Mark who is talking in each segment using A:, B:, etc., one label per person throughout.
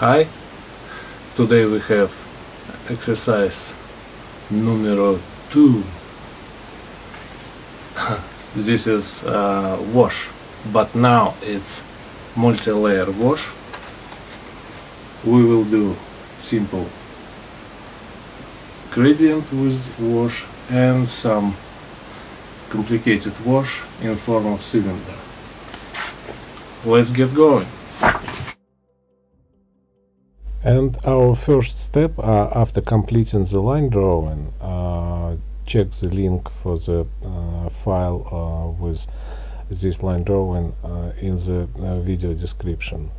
A: Hi, today we have exercise numero 2. this is uh, wash, but now it's multi-layer wash. We will do simple gradient with wash and some complicated wash in form of cylinder. Let's get going. And our first step uh, after completing the line drawing, uh, check the link for the uh, file uh, with this line drawing uh, in the uh, video description.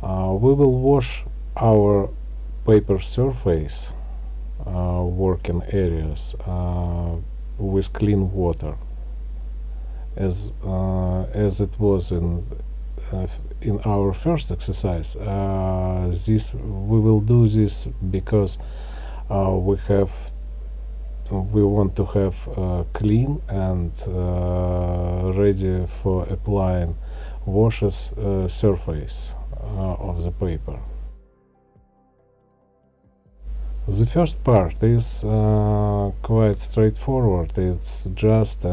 A: we will wash our paper surface working areas with clean water as as it was in in our first exercise uh, this we will do this because uh, we have we want to have uh, clean and uh, ready for applying washes uh, surface of the paper. The first part is quite straightforward. It's just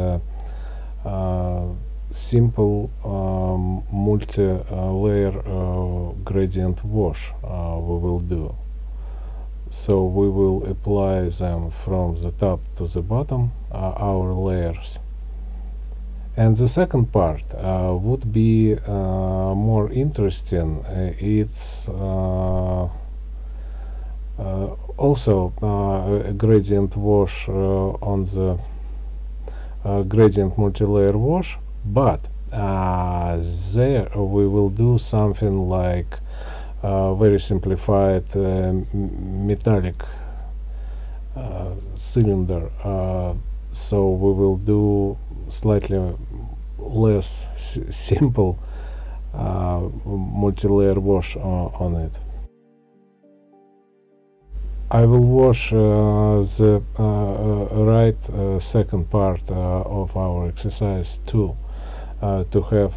A: simple um, multi-layer uh, gradient wash uh, we will do. So we will apply them from the top to the bottom, uh, our layers. And the second part uh, would be uh, more interesting. Uh, it's also a gradient wash on the gradient multi-layer wash but uh, there we will do something like uh, very simplified uh, metallic uh, cylinder. Uh, so we will do slightly less simple uh, multi-layer wash on it. I will wash the right second part of our exercise too uh, to have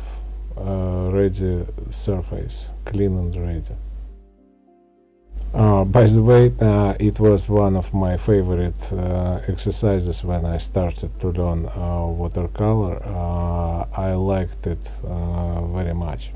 A: uh, ready surface, clean and ready. Uh, by the way, uh, it was one of my favorite exercises when I started to learn watercolor. I liked it very much.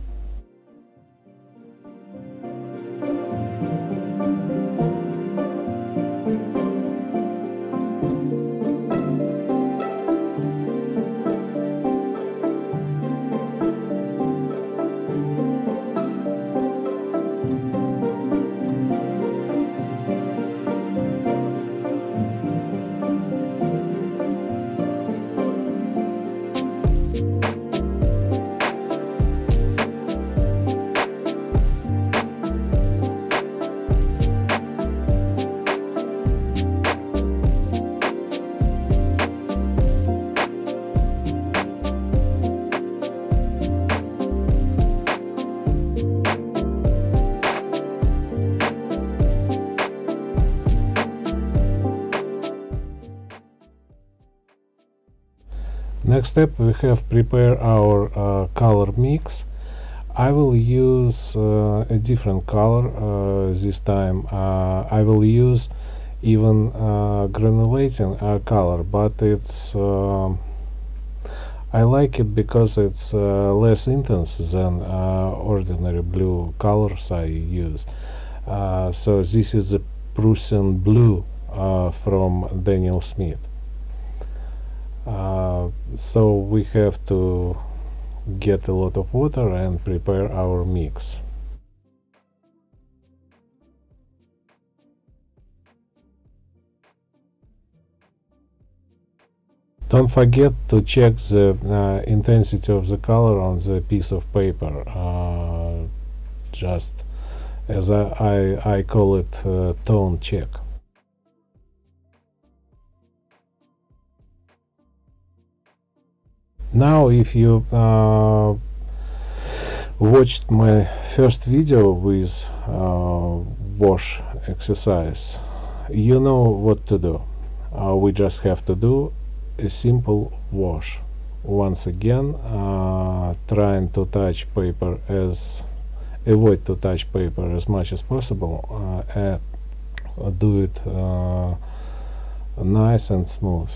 A: Next step we have prepare our uh, color mix. I will use uh, a different color uh, this time. Uh, I will use even uh, granulating color, but it's um, I like it because it's uh, less intense than ordinary blue colors I use. so this is the Prussian blue from Daniel Smith. Uh, so we have to get a lot of water and prepare our mix. Don't forget to check the uh, intensity of the color on the piece of paper. Uh, just as I, I, I call it uh, tone check. Now if you uh, watched my first video with uh, wash exercise, you know what to do. Uh, we just have to do a simple wash once again uh, trying to touch paper as avoid to touch paper as much as possible uh, and do it uh, nice and smooth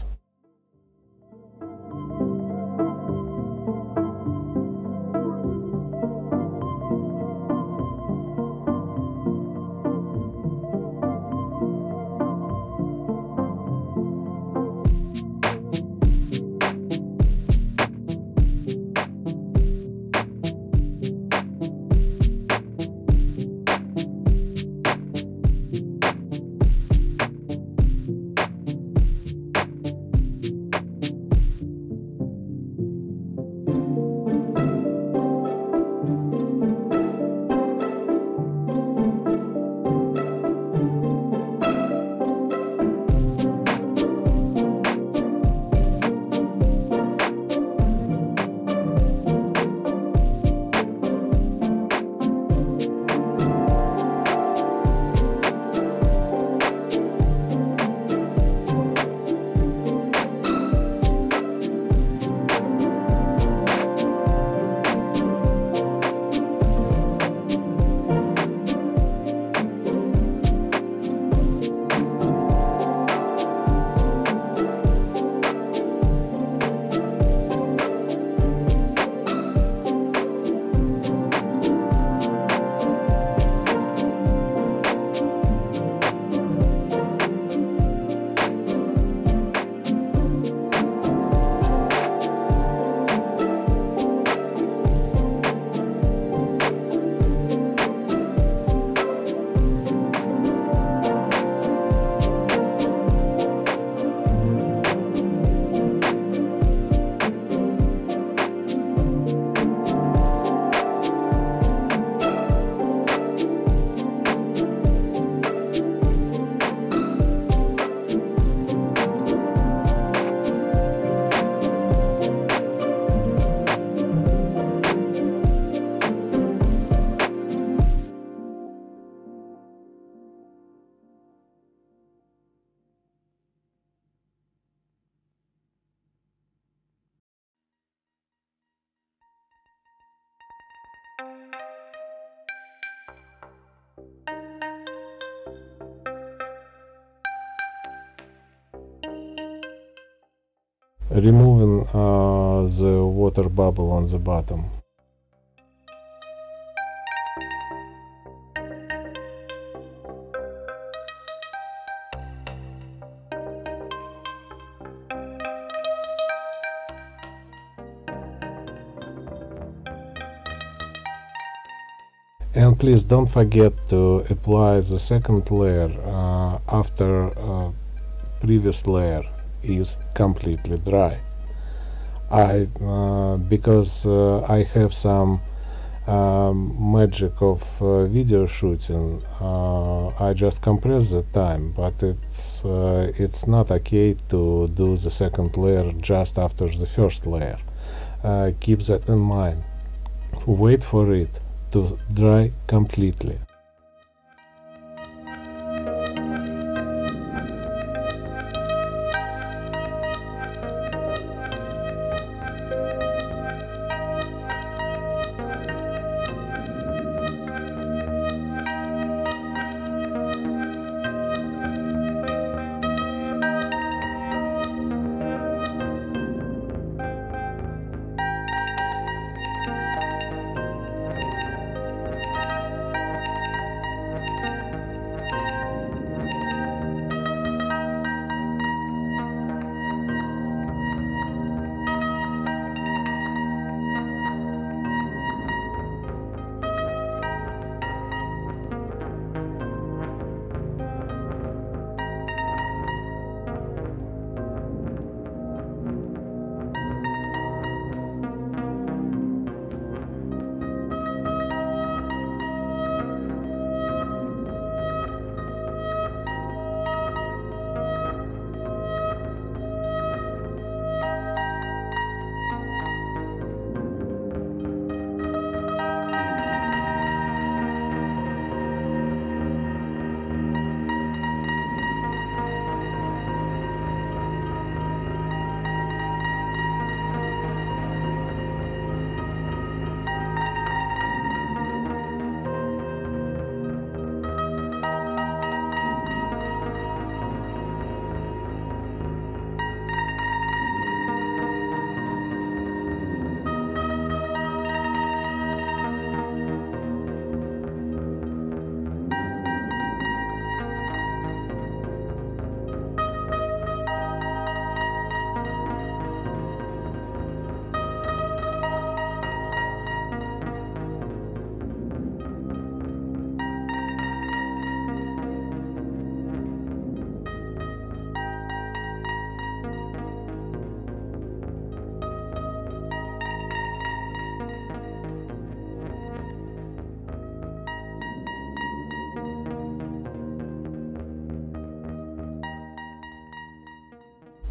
A: removing uh, the water bubble on the bottom. and please don't forget to apply the second layer uh, after uh, previous layer is completely dry. I uh, because uh, I have some um, magic of uh, video shooting. Uh, I just compress the time, but it's uh, it's not okay to do the second layer just after the first layer. Uh, keep that in mind. Wait for it to dry completely.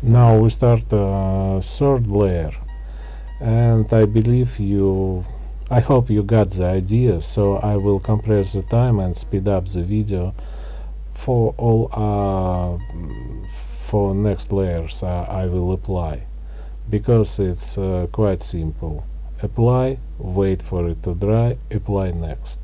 A: Now we start uh, third layer. And I believe you I hope you got the idea so I will compress the time and speed up the video for all uh, for next layers uh, I will apply. Because it's uh, quite simple. Apply wait for it to dry apply next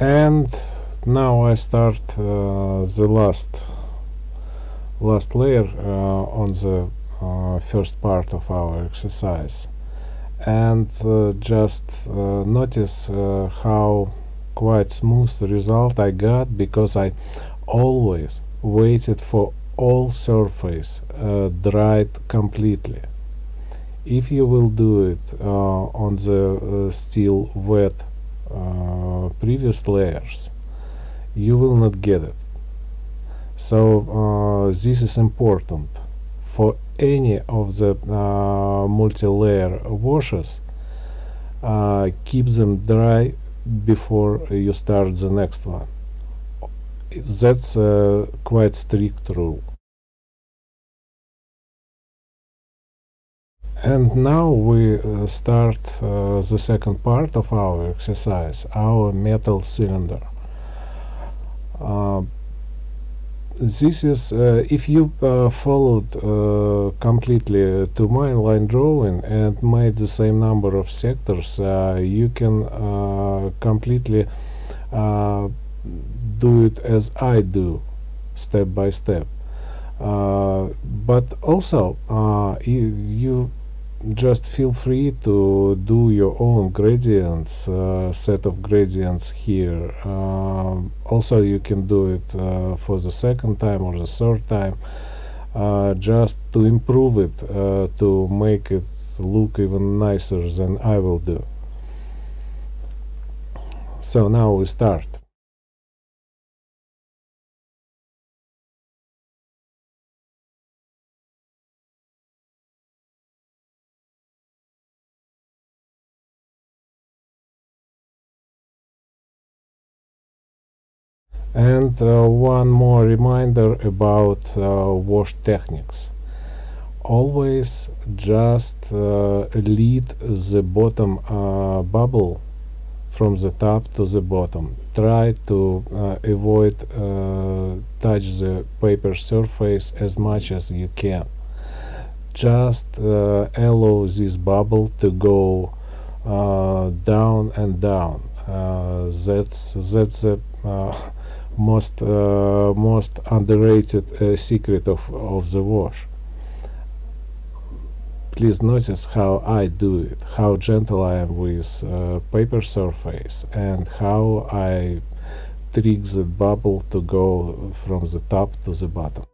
A: and now I start uh, the last last layer uh, on the uh, first part of our exercise. And uh, just uh, notice uh, how quite smooth the result I got because I always waited for all surface dried completely. If you will do it on the still wet uh, previous layers. You will not get it. So uh, this is important. For any of the uh, multi-layer washes uh, keep them dry before you start the next one. That's a quite strict rule and now we uh, start uh, the second part of our exercise, our metal cylinder. Uh, this is uh, if you uh, followed uh, completely to my line drawing and made the same number of sectors you can completely do it as I do step by step but also you, you just feel free to do your own gradients uh, set of gradients here. Uh, also you can do it uh, for the second time or the third time uh, just to improve it uh, to make it look even nicer than I will do. So now we start and uh, one more reminder about uh, wash techniques. Always just uh, lead the bottom uh, bubble from the top to the bottom. Try to uh, avoid uh, touch the paper surface as much as you can. Just allow this bubble to go down and down. That's that's the most uh, most underrated uh, secret of of the wash please notice how I do it how gentle I am with uh, paper surface and how I trick the bubble to go from the top to the bottom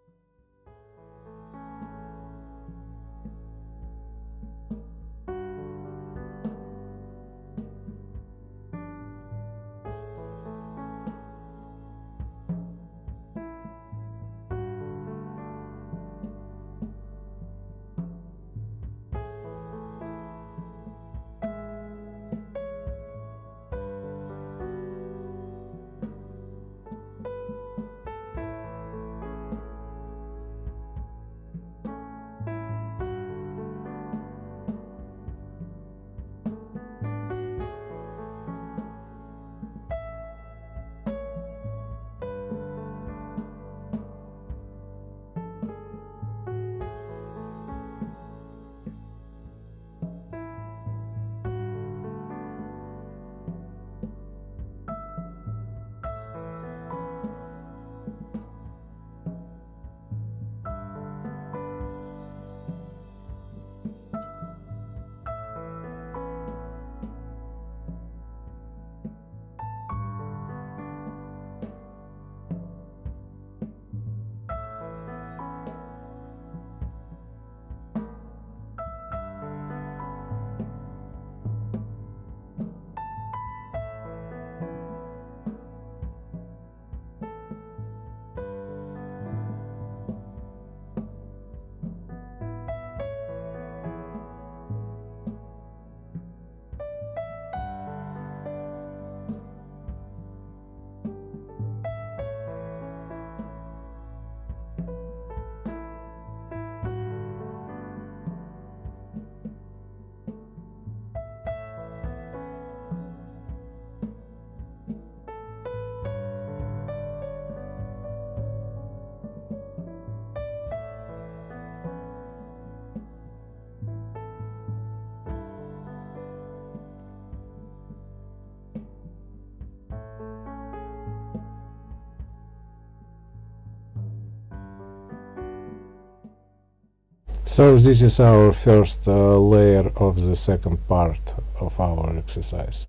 A: So this is our first uh, layer of the second part of our exercise.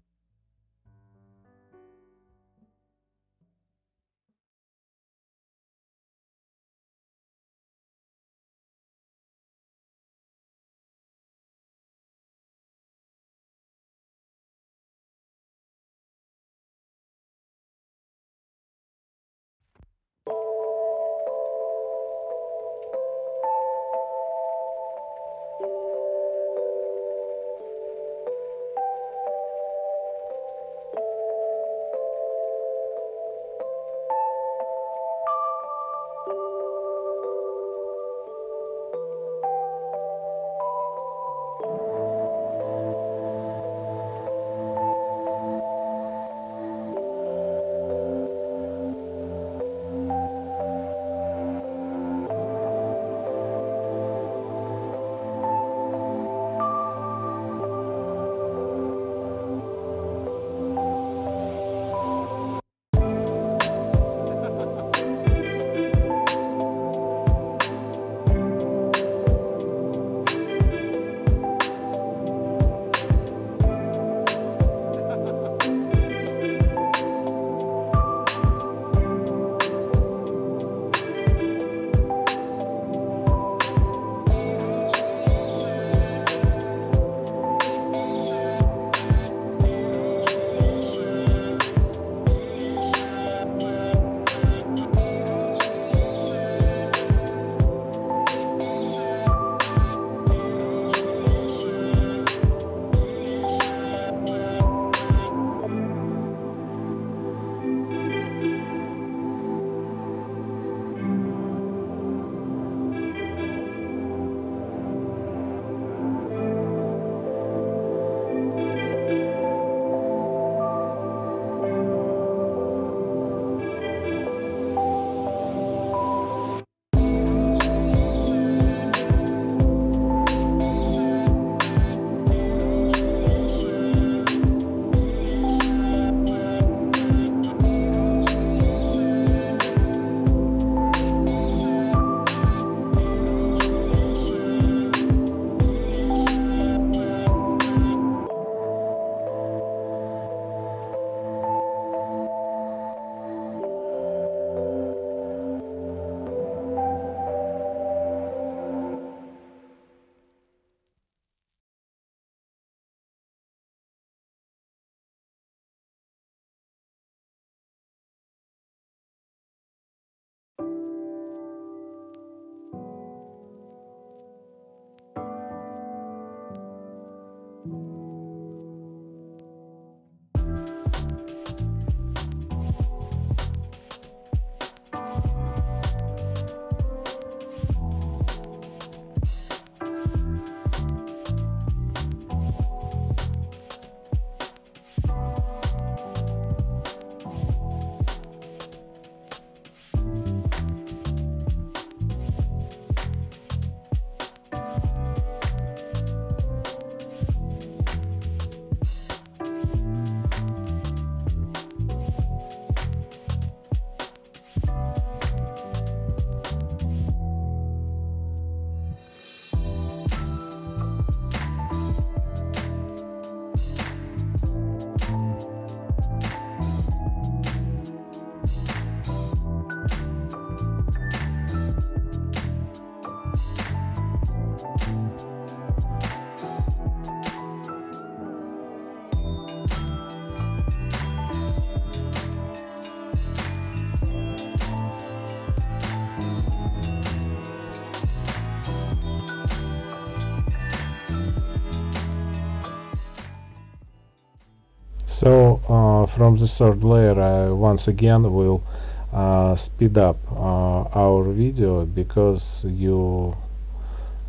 A: So uh, from the third layer I once again will uh, speed up uh, our video because you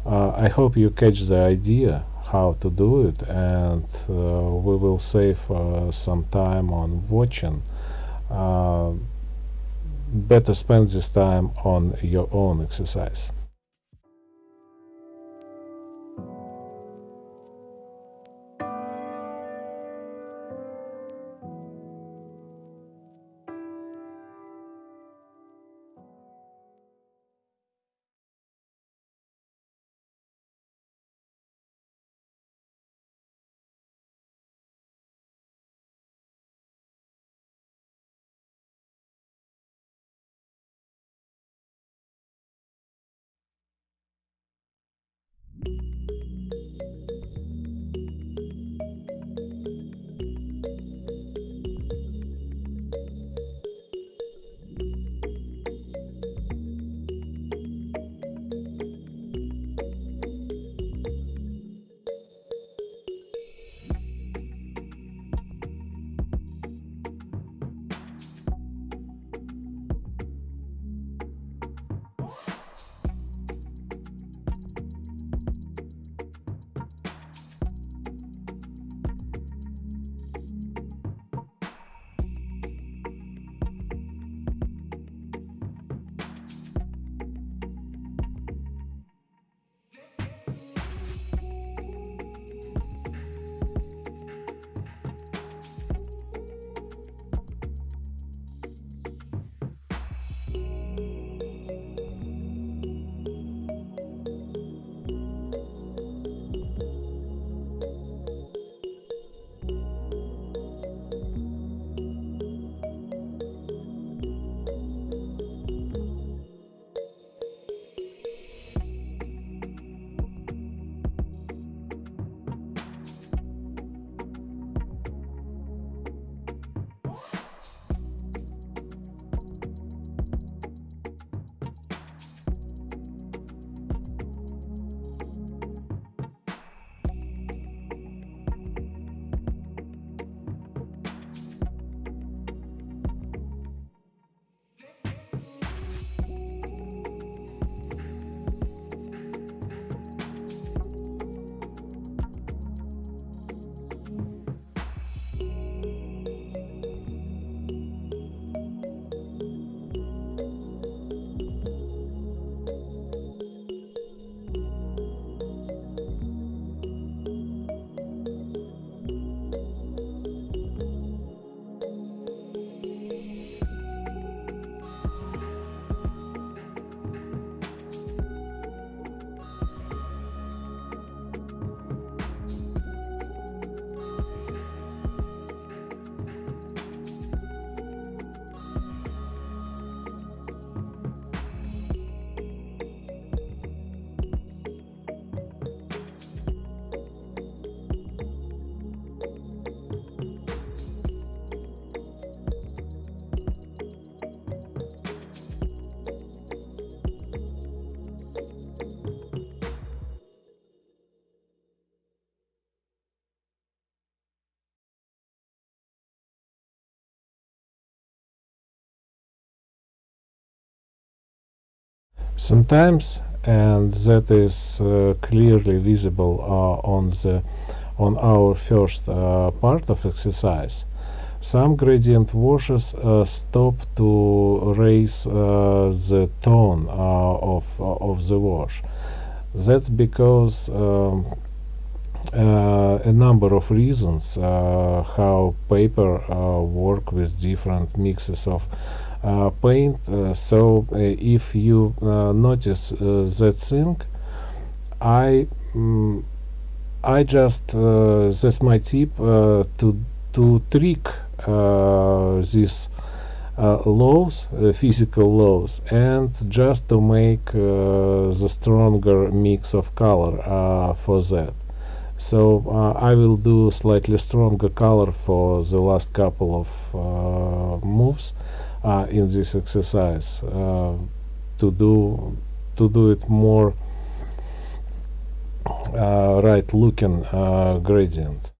A: uh, I hope you catch the idea how to do it and uh, we will save some time on watching. Better spend this time on your own exercise sometimes and that is uh, clearly visible uh, on the on our first uh, part of exercise. Some gradient washes uh, stop to raise uh, the tone uh, of of the wash. That's because um, a number of reasons how paper work with different mixes of paint uh, so uh, if you notice that thing I mm, I just that's my tip to to trick these uh, laws, uh, physical laws, and just to make uh, the stronger mix of color for that. So I will do slightly stronger color for the last couple of moves uh, in this exercise. Uh, to do to do it more uh, right looking gradient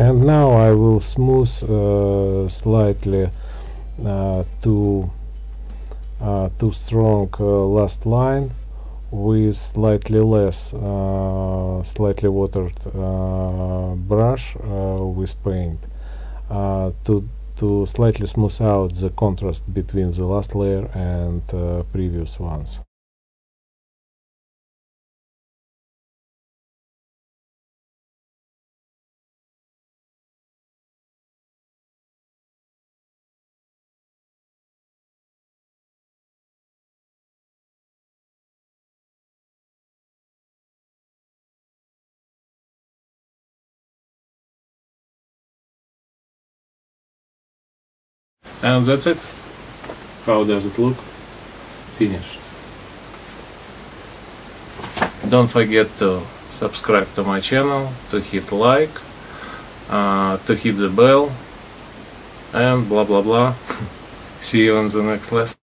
A: and now I will smooth uh, slightly uh, too uh, too strong last line with slightly less uh, slightly watered uh, brush uh, with paint to to slightly smooth out the contrast between the last layer and previous ones.
B: And that's it. How does it look? Finished. Don't forget to subscribe to my channel, to hit like, uh, to hit the bell, and blah blah blah. See you on the next lesson.